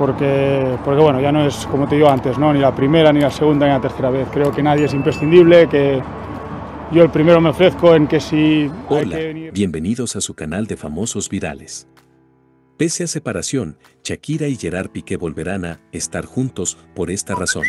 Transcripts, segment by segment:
porque, porque bueno, ya no es como te digo antes, ¿no? ni la primera, ni la segunda, ni la tercera vez. Creo que nadie es imprescindible, que yo el primero me ofrezco en que si... Hola, bienvenidos a su canal de famosos virales. Pese a separación, Shakira y Gerard Piqué volverán a estar juntos por esta razón.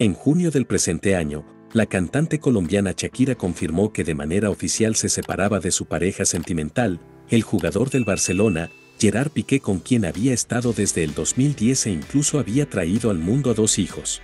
En junio del presente año, la cantante colombiana Shakira confirmó que de manera oficial se separaba de su pareja sentimental, el jugador del Barcelona, Gerard Piqué con quien había estado desde el 2010 e incluso había traído al mundo a dos hijos.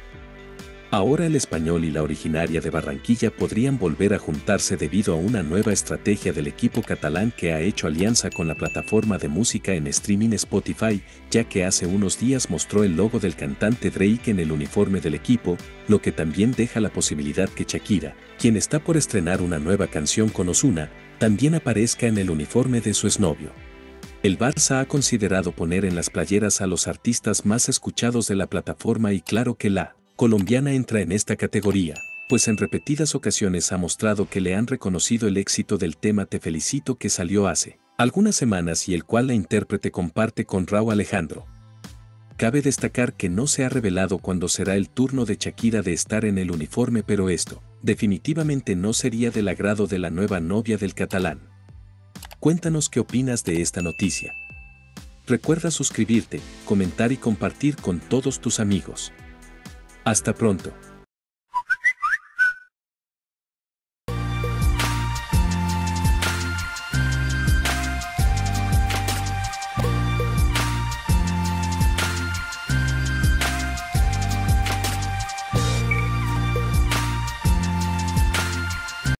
Ahora el español y la originaria de Barranquilla podrían volver a juntarse debido a una nueva estrategia del equipo catalán que ha hecho alianza con la plataforma de música en streaming Spotify, ya que hace unos días mostró el logo del cantante Drake en el uniforme del equipo, lo que también deja la posibilidad que Shakira, quien está por estrenar una nueva canción con Osuna, también aparezca en el uniforme de su exnovio. El Barça ha considerado poner en las playeras a los artistas más escuchados de la plataforma y claro que la colombiana entra en esta categoría, pues en repetidas ocasiones ha mostrado que le han reconocido el éxito del tema Te felicito que salió hace algunas semanas y el cual la intérprete comparte con Raúl Alejandro. Cabe destacar que no se ha revelado cuándo será el turno de Shakira de estar en el uniforme pero esto, definitivamente no sería del agrado de la nueva novia del catalán. Cuéntanos qué opinas de esta noticia. Recuerda suscribirte, comentar y compartir con todos tus amigos. Hasta pronto.